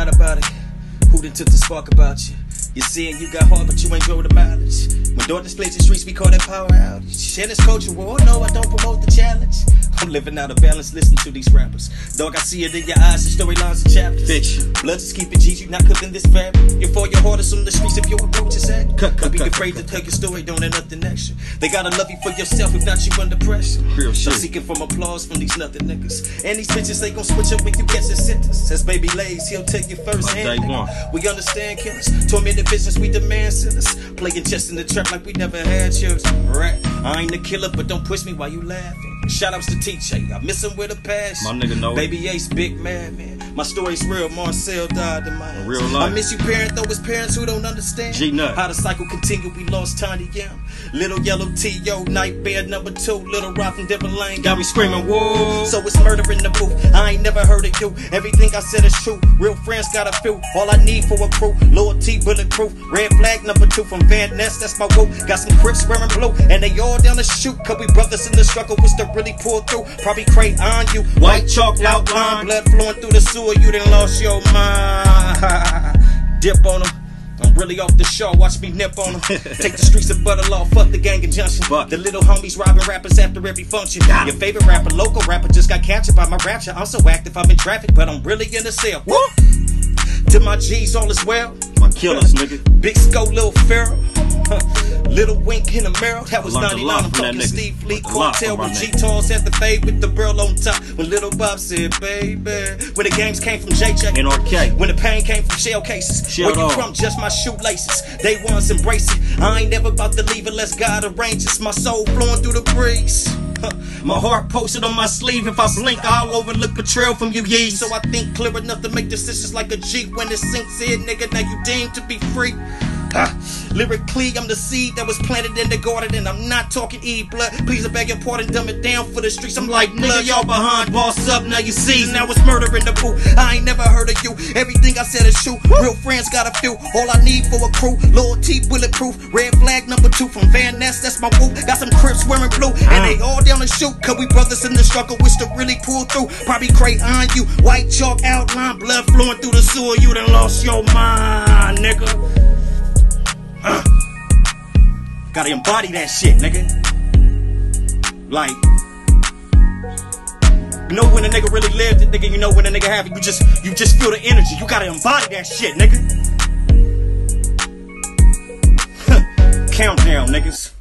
forgot about it. Who done took the spark about you? You saying you got heart, but you ain't grow the mileage. When darkness plays the streets, we call that power outage. Shit is culture war. No, I don't promote the challenge. I'm living out of balance, listen to these rappers. Dog, I see it in your eyes, the storylines and chapters. Fiction. Blood just keep it G's, you not cooking this fabric. You fall your hardest on the streets if your approach is at. Cut, cut, Don't be afraid to tell your story, don't have nothing extra. They gotta love you for yourself, if not you under pressure. Real shit. seeking from applause from these nothing niggas. And these bitches, they gon' switch up when you catch a sentence. As baby lays, he'll take you first hand. day nigga. one. We understand killers, tormented business, we demand sinners. Playing chess in the trap like we never had yours. Right? I ain't the killer, but don't push me while you laughing. Shout outs to TJ, I miss him with a passion. My nigga know. Baby Ace, big man, man. My story's real, Marcel died in my. Real life. I miss you, parent, though it's parents who don't understand. G-Nut. How the cycle continued. we lost Tiny Yam. Little Yellow T.O., Night Bear number two, Little Rock from Devil Lane. Got me screaming, whoa. So it's murder in the booth. I ain't never heard of you. Everything I said is true. Real friends got a few. All I need for a crew. Loyalty, bulletproof. Red flag number two from Van Ness. That's my woo. Got some crips wearing blue. And they all down the shoot. Cause we brothers in the struggle. Was to really pull through. Probably crate on you. White chalk outline. Blood flowing through the sewer. You done lost your mind. Dip on them. I'm really off the show, watch me nip on them. Take the streets of Butter Law, fuck the gang and junction. Fuck. The little homies robbing rappers after every function. 'em. Your favorite rapper, local rapper, just got captured by my rapture. I'm so active, I'm in traffic, but I'm really in the cell. Woo! To my G's, all is well. My killers, nigga. Big Scope, Lil Pharaoh. Little wink in the mirror, that was 99. lot I'm talking. Steve Fleet, Learned a lot Cartel with. G-Toss at the fade with the burl on top. When Little Bob said, baby. When the games came from JJ. NRK. When the pain came from shell cases. Where you from? Just my shoelaces. They once embrace it. I ain't never about to leave unless God arranges. My soul flowing through the breeze. My heart posted on my sleeve. If I blink, I'll overlook betrayal from you, ye. So I think clear enough to make decisions like a G when it sinks in, nigga. Now you deemed to be free. Lyrically, I'm the seed that was planted in the garden, and I'm not talking E blood. Please, I beg your pardon, dumb it down for the streets. I'm like, nigga, y'all behind, boss up, now you see. Now it's murder in the booth. I ain't never heard of you. Everything I said is true. Real friends got a few. All I need for a crew. Loyalty, bulletproof. Red flag number two from Van Ness, that's my woo. Got some crips wearing blue, and uh. they all down the shoot. Cause we brothers in the struggle, wish to really pull through. Probably crate on you. White chalk outline, blood flowing through the sewer. You done lost your mind, nigga. Gotta embody that shit, nigga. Like, you know when a nigga really lived it, nigga. You know when a nigga have it. You just, you just feel the energy. You gotta embody that shit, nigga. Countdown, niggas.